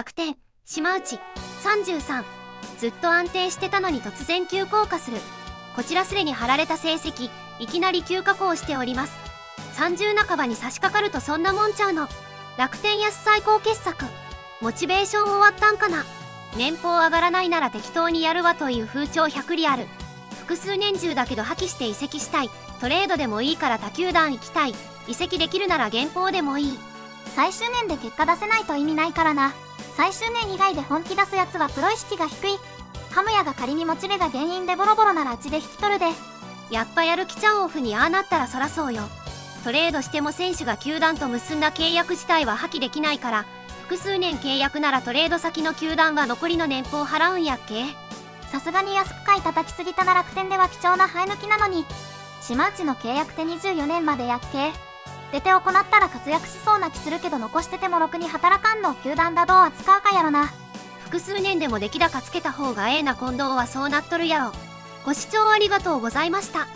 楽天島内33ずっと安定してたのに突然急降下する。こちらすでに貼られた成績いきなり急下降しております。30半ばに差し掛かるとそんなもんちゃうの。楽天安最高傑作。モチベーション終わったんかな。年俸上がらないなら適当にやるわという風潮100里ある。複数年中だけど破棄して移籍したい。トレードでもいいから他球団行きたい。移籍できるなら現俸でもいい。最終年で結果出せないと意味ないからな。最終年以外で本気出すやつはプロ意識が低い。ハムヤが仮にモチベが原因でボロボロならうちで引き取るで。やっぱやる気ちゃんオフにああなったらそらそうよ。トレードしても選手が球団と結んだ契約自体は破棄できないから複数年契約ならトレード先の球団が残りの年俸払うんやっけさすがに安く買い叩きすぎたな楽天では貴重な生え抜きなのに島内の契約って24年までやっけ？出て行ったら活躍しそうな気するけど残しててもろくに働かんの？球団だどう？扱うかやろな。複数年でも出来高つけた方がええな近藤はそうなっとるやろ。ご視聴ありがとうございました。